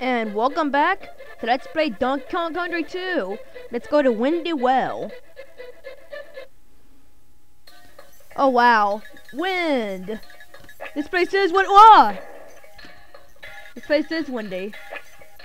And welcome back to Let's Play Donkey Kong Country 2. Let's go to Windy Well. Oh wow, wind! This place is wind. Whoa! This place is windy,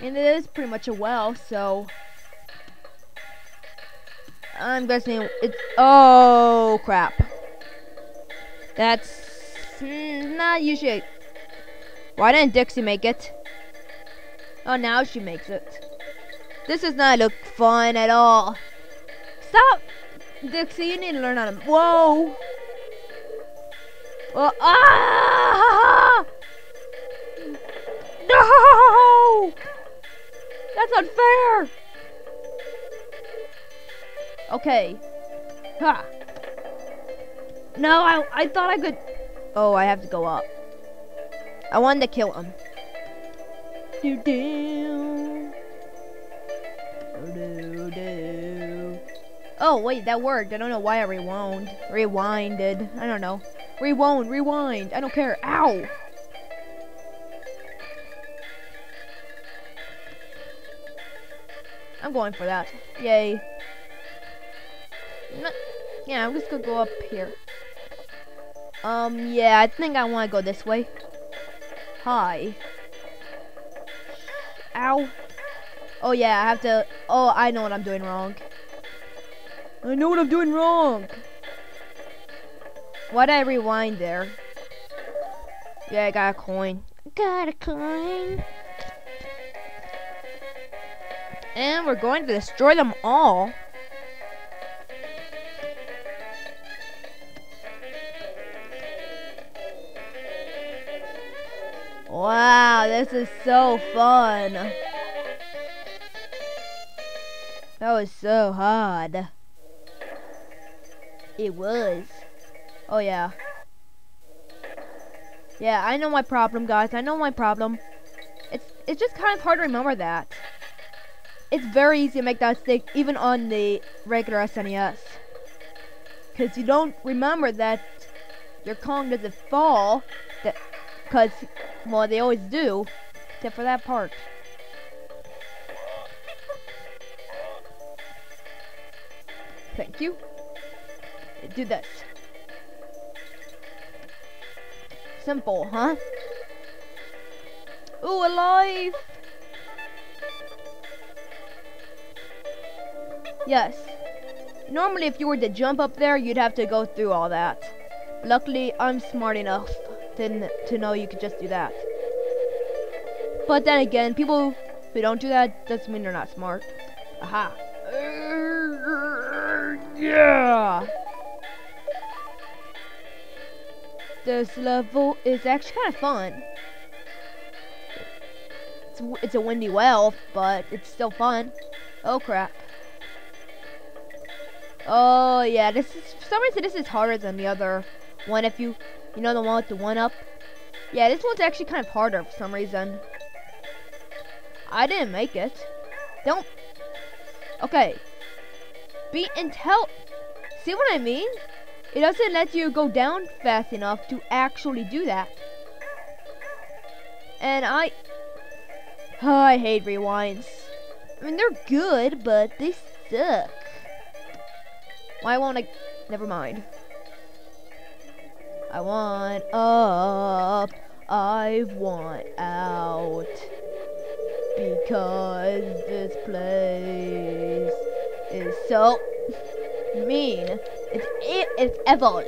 and it is pretty much a well. So I'm guessing it's. Oh crap! That's mm, not usually. Why didn't Dixie make it? Oh, now she makes it. This does not look fun at all. Stop! Dixie, you need to learn how to... Whoa! Oh, ah! No! That's unfair! Okay. Ha! No, I, I thought I could... Oh, I have to go up. I wanted to kill him. Do. Oh wait, that worked. I don't know why I rewound. Rewinded. I don't know. Rewound, rewind. I don't care. Ow! I'm going for that. Yay. Yeah, I'm just gonna go up here. Um, yeah, I think I want to go this way. Hi. Ow. Oh yeah, I have to, oh, I know what I'm doing wrong. I know what I'm doing wrong. Why'd I rewind there? Yeah, I got a coin. Got a coin. And we're going to destroy them all. Wow, this is so fun. That was so hard. It was. Oh yeah. Yeah, I know my problem, guys. I know my problem. It's it's just kind of hard to remember that. It's very easy to make that mistake, even on the regular SNES. Because you don't remember that your Kong doesn't fall, because, well, they always do, except for that part. Thank you. Do this. Simple, huh? Ooh, alive! Yes. Normally, if you were to jump up there, you'd have to go through all that. Luckily, I'm smart enough to, to know you could just do that. But then again, people who don't do that doesn't mean they're not smart. Aha. Yeah! This level is actually kind of fun. It's, it's a windy well, but it's still fun. Oh crap. Oh yeah, this is for some reason this is harder than the other one if you you know the one with the one up? Yeah, this one's actually kind of harder for some reason. I didn't make it. Don't. Okay. Be intel. See what I mean? It doesn't let you go down fast enough to actually do that. And I. Oh, I hate rewinds. I mean, they're good, but they suck. Why won't I? Never mind. I want up. I want out. Because this place is so mean. It's it, it's evil.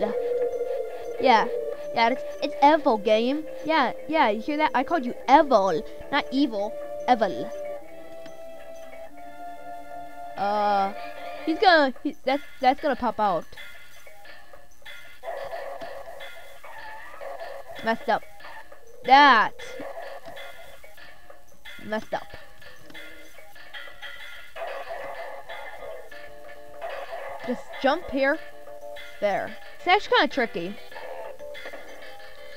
Yeah. Yeah, it's it's evil game. Yeah, yeah, you hear that? I called you evil, not evil. Evil. Uh he's gonna he, that's that's gonna pop out. Messed up. That. Messed up. Just jump here. There. It's actually kind of tricky.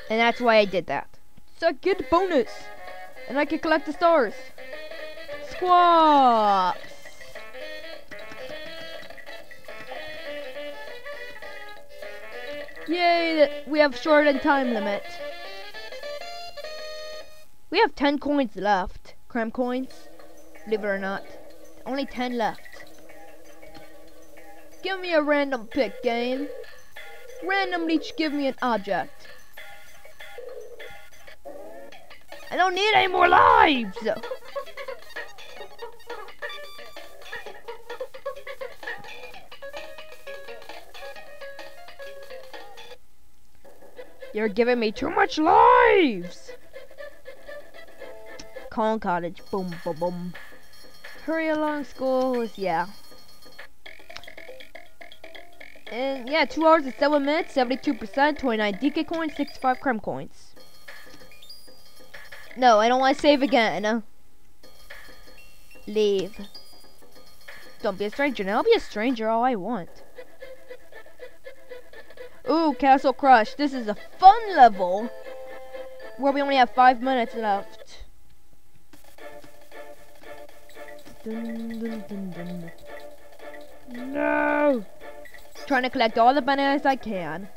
And that's why I did that. So I get bonus. And I can collect the stars. Squawks. Yay, we have shortened time limit. We have 10 coins left. Kremkoins. Believe it or not. Only 10 left. Give me a random pick game. Randomly give me an object. I don't need any more lives! You're giving me too much lives! Colin Cottage, boom, boom, boom. Hurry along, schools, yeah. And yeah, 2 hours and 7 minutes, 72%, 29 DK coins, 65 Kremkoins. No, I don't want to save again. Leave. Don't be a stranger. Now I'll be a stranger all I want. Ooh, Castle Crush. This is a fun level. Where we only have five minutes left. Dun, dun, dun, no! Trying to collect all the bananas I can.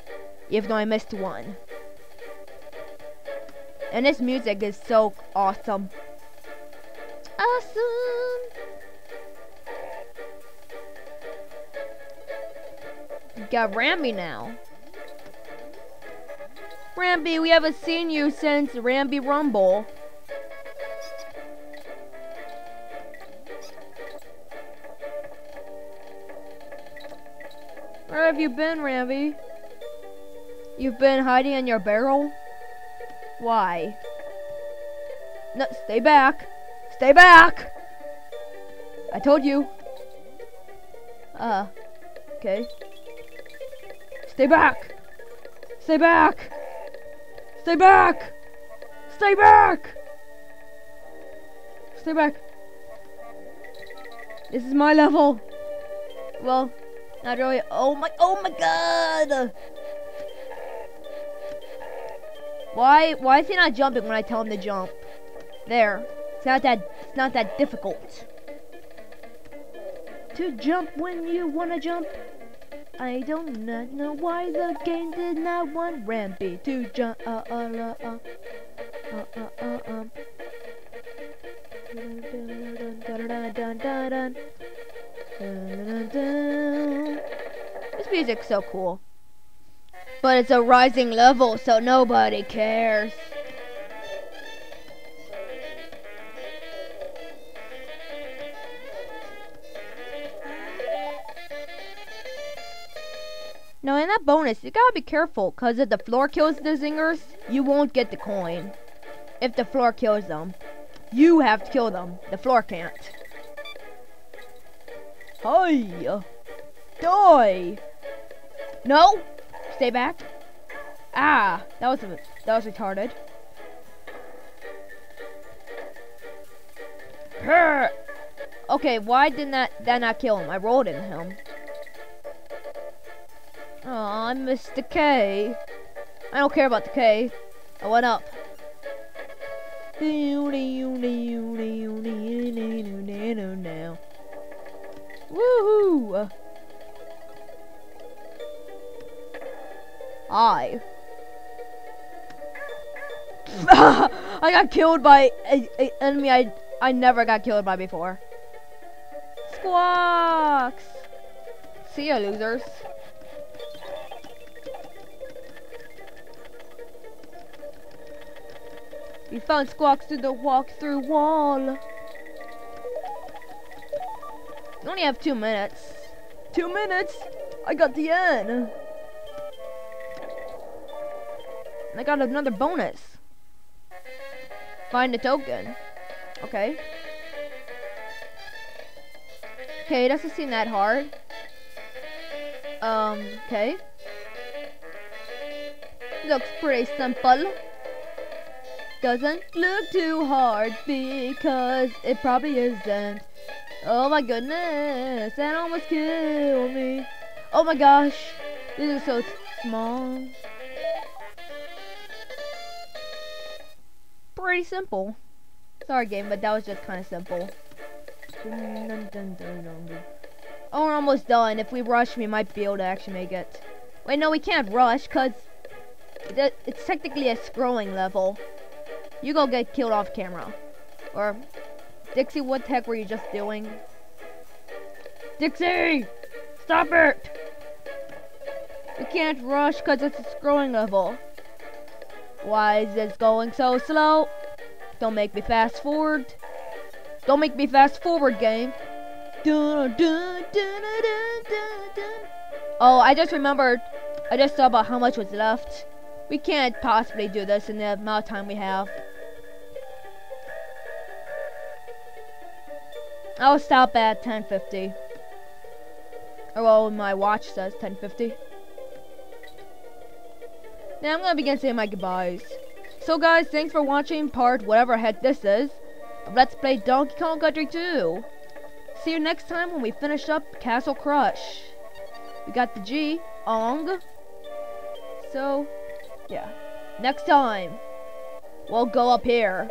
Even though I missed one. And this music is so awesome. Awesome! Got Rambi now. Rambi, we haven't seen you since Rambi Rumble. Where have you been, Rambi? You've been hiding in your barrel? Why? No, stay back. Stay back! I told you. Uh, okay. Stay back! Stay back! Stay back! Stay back! Stay back. This is my level. Well, not really. Oh my, oh my god! Why, why is he not jumping when I tell him to jump? There. It's not that, it's not that difficult. To jump when you wanna jump. I don't not know why the game did not want Rambi to jump. Uh, uh, uh, uh, uh, uh, uh, um. This music's so cool. But it's a rising level, so nobody cares. That bonus, you gotta be careful, cause if the floor kills the zingers, you won't get the coin. If the floor kills them. You have to kill them. The floor can't. Hi! Die! No! Stay back. Ah! That was, that was retarded. Okay, why didn't that, that not kill him? I rolled in him. Oh, I missed the K. I don't care about the K. Oh, I went up. Woohoo! I. I got killed by an enemy I I never got killed by before. Squawks! See ya, losers. We found Squawks through the walk-through wall. We only have two minutes. Two minutes? I got the end. I got another bonus. Find a token. Okay. Okay, it doesn't seem that hard. Um, okay. Looks pretty simple doesn't look too hard because it probably isn't. Oh my goodness, that almost killed me. Oh my gosh, this is so small. Pretty simple. Sorry game, but that was just kind of simple. Oh, we're almost done. If we rush, we might be able to actually make it. Wait, no, we can't rush, because it's technically a scrolling level. You go get killed off camera. Or, Dixie, what the heck were you just doing? Dixie! Stop it! We can't rush because it's a scrolling level. Why is this going so slow? Don't make me fast forward. Don't make me fast forward, game. Dun, dun, dun, oh, I just remembered. I just thought about how much was left. We can't possibly do this in the amount of time we have. I'll stop at 1050. Or well, my watch says 1050. Now I'm gonna begin saying my goodbyes. So guys, thanks for watching part whatever heck this is Let's Play Donkey Kong Country 2. See you next time when we finish up Castle Crush. We got the G, Ong. So, yeah. Next time, we'll go up here.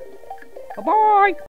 Bye-bye!